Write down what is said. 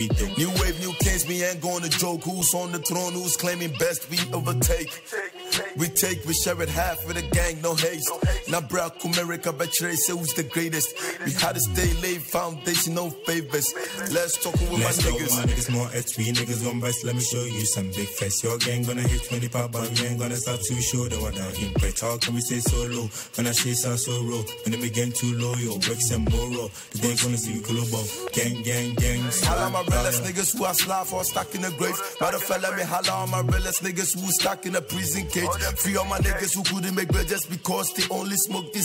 New wave, new kings, we ain't to joke. Who's on the throne? Who's claiming best? We overtake. We take, we share it half with the gang, no haste. Now, bro, America, they say who's the greatest. We had to stay late, foundation, no favors. Let's talk with Let's my niggas. my niggas more HP, niggas gon' bust, let me show you some big face. Your gang gonna hit 20 pop, but we ain't gonna stop too short. The one that impress, how can we stay so low? When I chase out so low, when it begin too low, yo, break some more raw. They ain't gonna see you global. Gang, gang, gang. Holla my realest niggas who are slave or stuck in the grave. Matter let me holla on my realest niggas who stuck in a prison cage. Free all my niggas who couldn't make bread just because they only smoke this